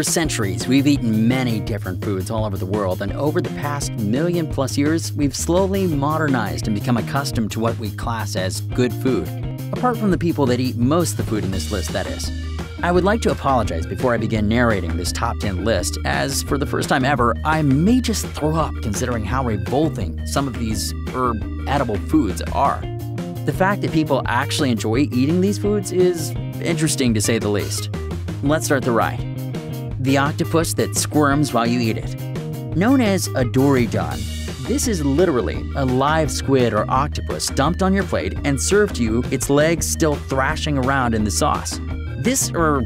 For centuries, we've eaten many different foods all over the world, and over the past million plus years, we've slowly modernized and become accustomed to what we class as good food. Apart from the people that eat most of the food in this list, that is. I would like to apologize before I begin narrating this top 10 list, as for the first time ever, I may just throw up considering how revolting some of these, herb edible foods are. The fact that people actually enjoy eating these foods is interesting to say the least. Let's start the ride. The octopus that squirms while you eat it. Known as a dorygon, this is literally a live squid or octopus dumped on your plate and served to you, its legs still thrashing around in the sauce. This, er,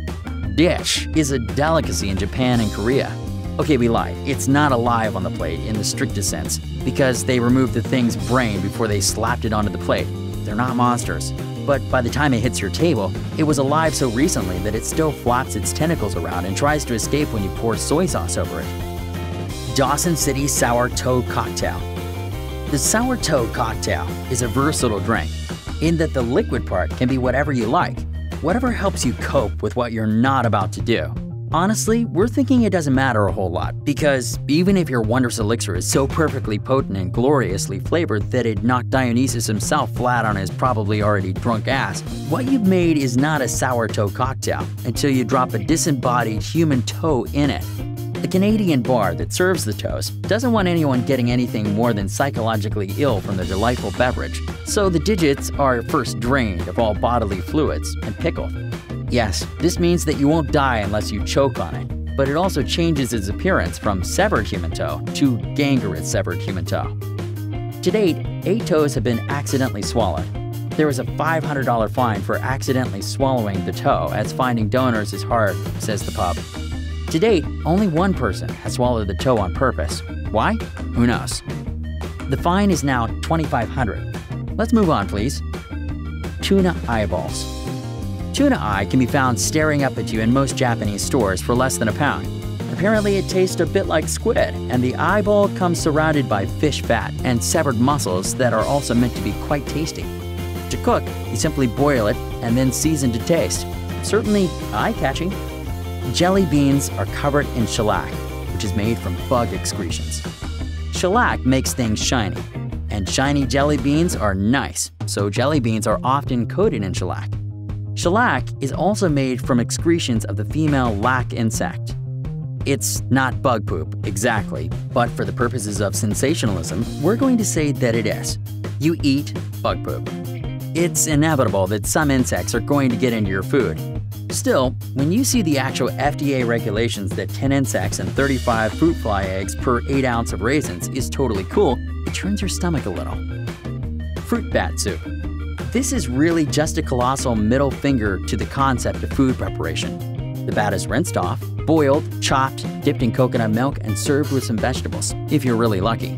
dish is a delicacy in Japan and Korea. Okay, we lied. It's not alive on the plate in the strictest sense, because they removed the thing's brain before they slapped it onto the plate. They're not monsters. But by the time it hits your table, it was alive so recently that it still flaps its tentacles around and tries to escape when you pour soy sauce over it. Dawson City Sour Toe Cocktail. The Sour Toe Cocktail is a versatile drink in that the liquid part can be whatever you like, whatever helps you cope with what you're not about to do. Honestly, we're thinking it doesn't matter a whole lot, because even if your Wondrous Elixir is so perfectly potent and gloriously flavored that it knocked Dionysus himself flat on his probably already drunk ass, what you've made is not a sour toe cocktail until you drop a disembodied human toe in it. The Canadian bar that serves the toast doesn't want anyone getting anything more than psychologically ill from the delightful beverage, so the digits are first drained of all bodily fluids and pickled. Yes, this means that you won't die unless you choke on it, but it also changes its appearance from severed human toe to gangrenous severed human toe. To date, eight toes have been accidentally swallowed. There is a $500 fine for accidentally swallowing the toe, as finding donors is hard, says the pub. To date, only one person has swallowed the toe on purpose. Why? Who knows? The fine is now 2500 Let's move on, please. Tuna eyeballs. Tuna eye can be found staring up at you in most Japanese stores for less than a pound. Apparently, it tastes a bit like squid, and the eyeball comes surrounded by fish fat and severed muscles that are also meant to be quite tasty. To cook, you simply boil it and then season to taste. Certainly eye catching. Jelly beans are covered in shellac, which is made from bug excretions. Shellac makes things shiny, and shiny jelly beans are nice, so jelly beans are often coated in shellac. Shellac is also made from excretions of the female lac insect. It's not bug poop, exactly, but for the purposes of sensationalism, we're going to say that it is. You eat bug poop. It's inevitable that some insects are going to get into your food, Still, when you see the actual FDA regulations that 10 insects and 35 fruit fly eggs per 8 ounce of raisins is totally cool, it turns your stomach a little. Fruit bat soup. This is really just a colossal middle finger to the concept of food preparation. The bat is rinsed off, boiled, chopped, dipped in coconut milk, and served with some vegetables, if you're really lucky.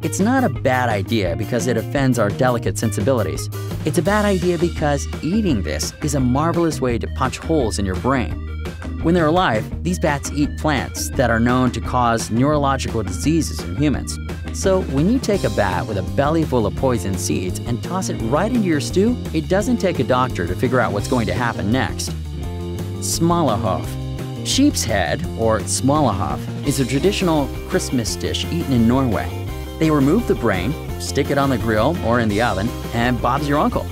It's not a bad idea because it offends our delicate sensibilities. It's a bad idea because eating this is a marvelous way to punch holes in your brain. When they're alive, these bats eat plants that are known to cause neurological diseases in humans. So when you take a bat with a belly full of poison seeds and toss it right into your stew, it doesn't take a doctor to figure out what's going to happen next. Smalahove. Sheep's head, or smalahove, is a traditional Christmas dish eaten in Norway. They remove the brain, stick it on the grill or in the oven, and Bob's your uncle.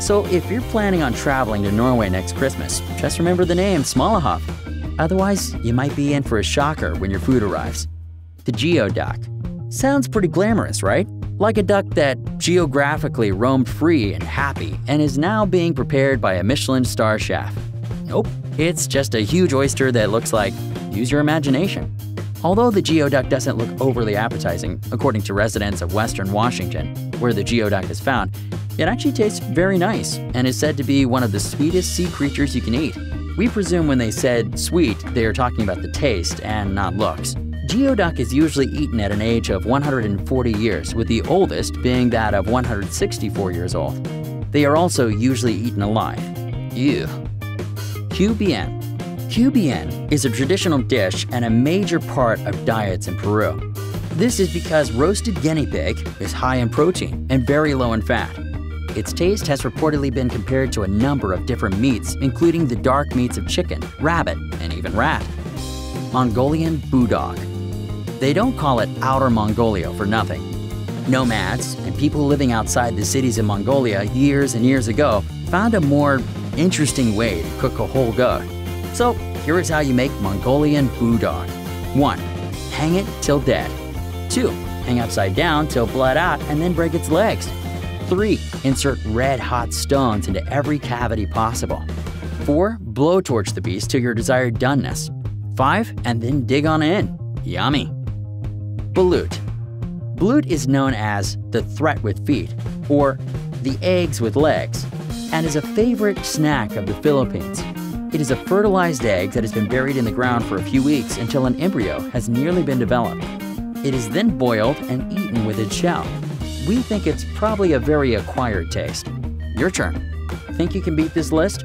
So if you're planning on traveling to Norway next Christmas, just remember the name Smalahove. Otherwise, you might be in for a shocker when your food arrives. The geoduck. Sounds pretty glamorous, right? Like a duck that geographically roamed free and happy and is now being prepared by a Michelin star chef. Nope, it's just a huge oyster that looks like use your imagination. Although the geoduck doesn't look overly appetizing, according to residents of western Washington, where the geoduck is found, it actually tastes very nice and is said to be one of the sweetest sea creatures you can eat. We presume when they said sweet, they are talking about the taste and not looks. Geoduck is usually eaten at an age of 140 years, with the oldest being that of 164 years old. They are also usually eaten alive. Ew. QBN QBN is a traditional dish and a major part of diets in Peru. This is because roasted guinea pig is high in protein and very low in fat. Its taste has reportedly been compared to a number of different meats, including the dark meats of chicken, rabbit, and even rat. Mongolian Boodog. They don't call it Outer Mongolia for nothing. Nomads and people living outside the cities of Mongolia years and years ago found a more interesting way to cook a whole goat. So here is how you make Mongolian Boodog. 1. Hang it till dead. 2. Hang upside down till bled out and then break its legs. 3. Insert red hot stones into every cavity possible. 4. Blowtorch the beast to your desired doneness. 5. And then dig on in. Yummy. Balut. Balut is known as the threat with feet, or the eggs with legs, and is a favorite snack of the Philippines. It is a fertilized egg that has been buried in the ground for a few weeks until an embryo has nearly been developed. It is then boiled and eaten with its shell. We think it's probably a very acquired taste. Your turn. Think you can beat this list?